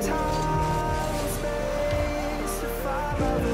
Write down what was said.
Time, space to find love